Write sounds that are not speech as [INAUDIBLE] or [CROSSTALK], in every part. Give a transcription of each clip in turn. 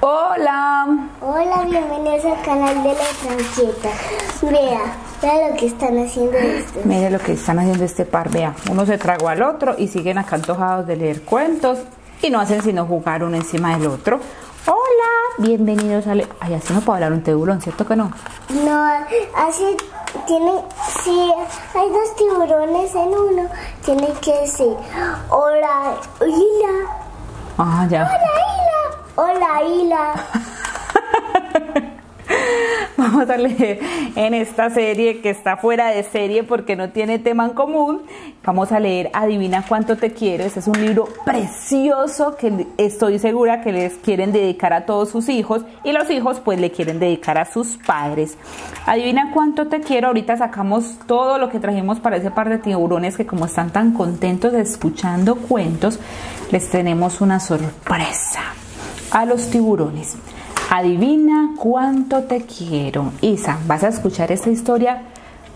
Hola. Hola, bienvenidos al canal de la Francheta. Vea, vea lo que están haciendo estos. Mire lo que están haciendo este par, vea. Uno se tragó al otro y siguen acá antojados de leer cuentos y no hacen sino jugar uno encima del otro. Hola, bienvenidos a... Ay, así no puedo hablar un tiburón, ¿cierto que no? No, así tienen, si hay dos tiburones en uno, tiene que decir, hola, Hila, Ah, ya. hola, Hila, hola, Hila. [LAUGHS] Vamos a leer en esta serie que está fuera de serie porque no tiene tema en común. Vamos a leer Adivina cuánto te quiero. Este es un libro precioso que estoy segura que les quieren dedicar a todos sus hijos y los hijos pues le quieren dedicar a sus padres. Adivina cuánto te quiero. Ahorita sacamos todo lo que trajimos para ese par de tiburones que como están tan contentos escuchando cuentos, les tenemos una sorpresa a los tiburones. Adivina cuánto te quiero. Isa, vas a escuchar esta historia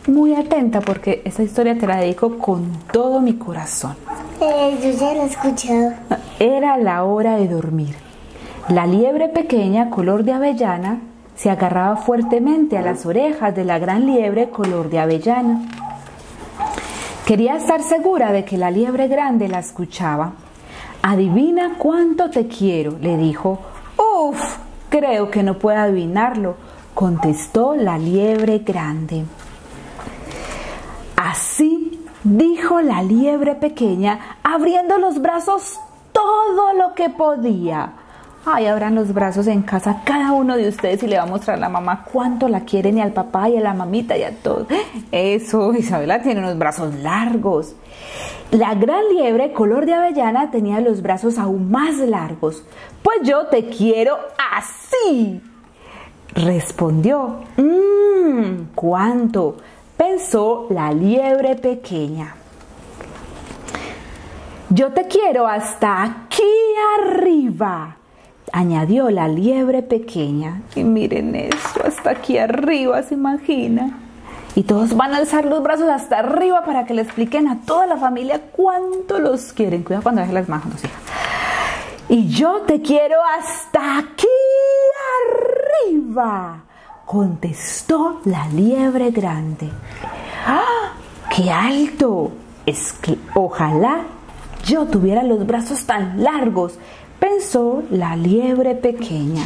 muy atenta porque esta historia te la dedico con todo mi corazón. Eh, yo ya lo he escuchado. Era la hora de dormir. La liebre pequeña, color de avellana, se agarraba fuertemente a las orejas de la gran liebre, color de avellana. Quería estar segura de que la liebre grande la escuchaba. Adivina cuánto te quiero, le dijo. Uf, creo que no puedo adivinarlo, contestó la liebre grande. Así dijo la liebre pequeña, abriendo los brazos todo lo que podía. Ay, abran los brazos en casa cada uno de ustedes y le va a mostrar a la mamá cuánto la quieren y al papá y a la mamita y a todos. Eso, Isabela tiene unos brazos largos. La gran liebre color de avellana tenía los brazos aún más largos. Pues yo te quiero así. Respondió. Mmm, ¿cuánto? Pensó la liebre pequeña. Yo te quiero hasta aquí arriba, añadió la liebre pequeña. Y miren eso, hasta aquí arriba, se imagina. Y todos van a alzar los brazos hasta arriba para que le expliquen a toda la familia cuánto los quieren. Cuidado cuando dejes las manos, hija. Y yo te quiero hasta aquí arriba, contestó la liebre grande. ¡Ah! ¡Qué alto! Excl- Ojalá yo tuviera los brazos tan largos, pensó la liebre pequeña.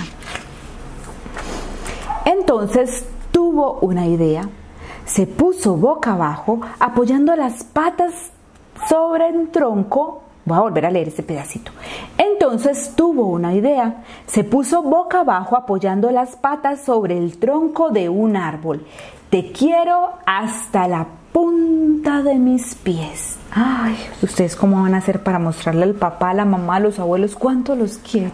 Entonces tuvo una idea. Se puso boca abajo, apoyando las patas sobre el tronco. Voy a volver a leer este pedacito. Entonces tuvo una idea. Se puso boca abajo, apoyando las patas sobre el tronco de un árbol. Te quiero hasta la punta de mis pies. Ay, ¿ustedes cómo van a hacer para mostrarle al papá, a la mamá, a los abuelos cuánto los quiere?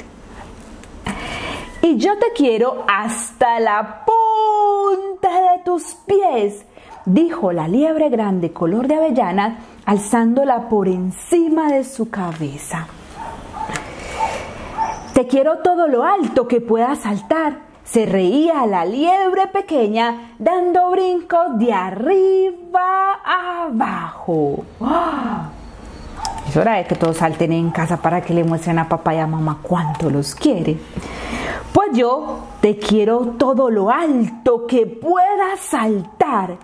Y yo te quiero hasta la punta de tus pies, dijo la liebre grande color de avellana, alzándola por encima de su cabeza. Te quiero todo lo alto que puedas saltar. Se reía la liebre pequeña dando brincos de arriba abajo. ¡Ah! Es hora de que todos salten en casa para que le muestren a papá y a mamá cuánto los quiere. Pues yo te quiero todo lo alto que puedas saltar.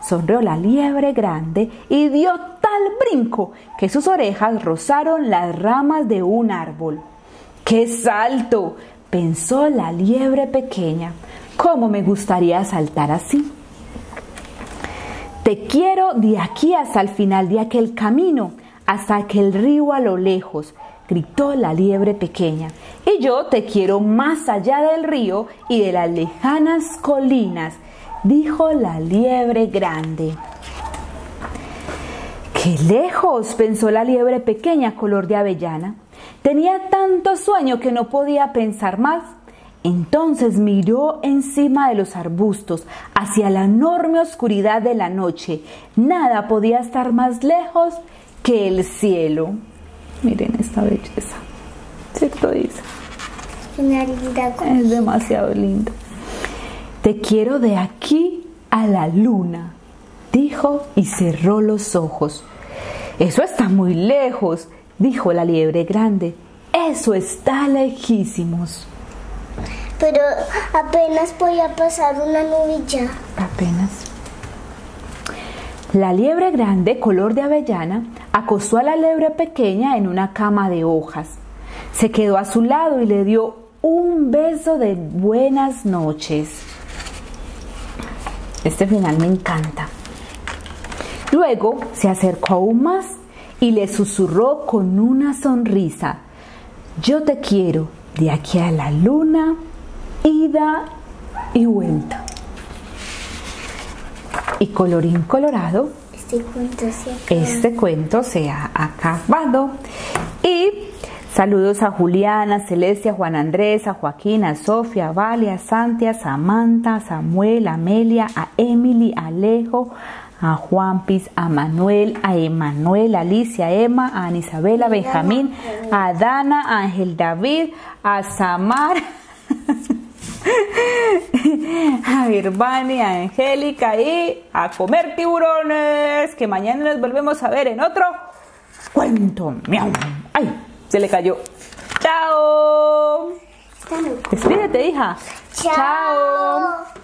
Sonrió la liebre grande y dio tal brinco que sus orejas rozaron las ramas de un árbol. ¡Qué salto! Pensó la liebre pequeña. ¿Cómo me gustaría saltar así? Te quiero de aquí hasta el final de aquel camino, hasta aquel río a lo lejos, gritó la liebre pequeña. Y yo te quiero más allá del río y de las lejanas colinas, dijo la liebre grande. ¡Qué lejos! pensó la liebre pequeña color de avellana. Tenía tanto sueño que no podía pensar más. Entonces miró encima de los arbustos, hacia la enorme oscuridad de la noche. Nada podía estar más lejos que el cielo. Miren esta belleza. ¿Cierto, cosa. Es demasiado lindo. Te quiero de aquí a la luna, dijo y cerró los ojos. Eso está muy lejos, dijo la liebre grande. Eso está lejísimos. Pero apenas podía pasar una nubilla. Apenas. La liebre grande, color de avellana, acostó a la liebre pequeña en una cama de hojas. Se quedó a su lado y le dio un beso de buenas noches. Este final me encanta. Luego se acercó aún más y le susurró con una sonrisa, yo te quiero de aquí a la luna, ida y vuelta. Y colorín colorado, Este cuento se acaba. este cuento se ha acabado. Y saludos a Juliana, a Celestia, a Juan Andrés, a Joaquín, a Sofía, a Vale, a Santi, a Samantha, a Samuel, a Amelia, a Emily, a Alejo, a Juanpis, a Manuel, a Emanuel, a Alicia, a Emma, a Ana Isabela, a Benjamín, a Dana, a Ángel David, a Samar. [LAUGHS] a Birvani, a Angélica y a comer tiburones, que mañana nos volvemos a ver en otro cuento. Miau. Ay, se le cayó. Chao. Despídete, hija. Chao.